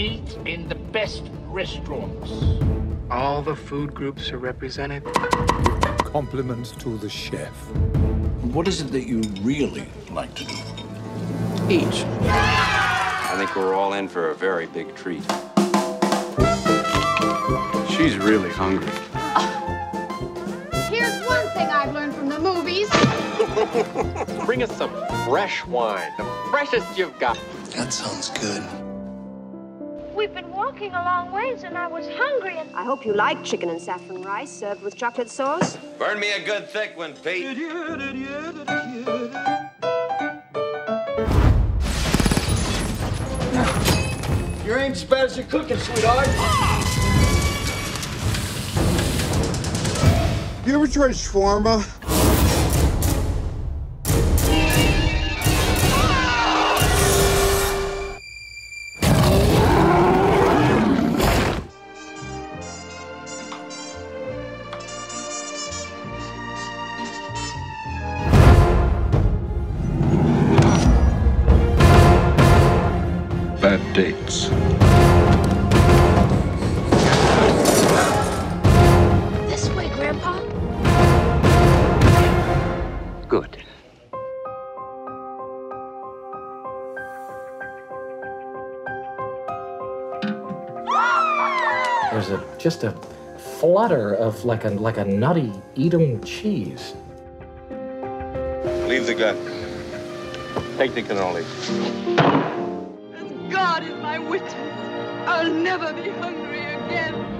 eat in the best restaurants. All the food groups are represented. Compliments to the chef. What is it that you really like to do? Each. I think we're all in for a very big treat. She's really hungry. Here's one thing I've learned from the movies. Bring us some fresh wine, the freshest you've got. That sounds good. We've been walking a long ways and I was hungry and I hope you like chicken and saffron rice served with chocolate sauce. Burn me a good thick one, Pete. You ain't as bad as you're cooking, sweetheart. You ever tried shawarma? Bad dates. This way, Grandpa. Good. There's a just a flutter of like a like a nutty Edam cheese. Leave the gun. Take the cannoli. God is my witness. I'll never be hungry again.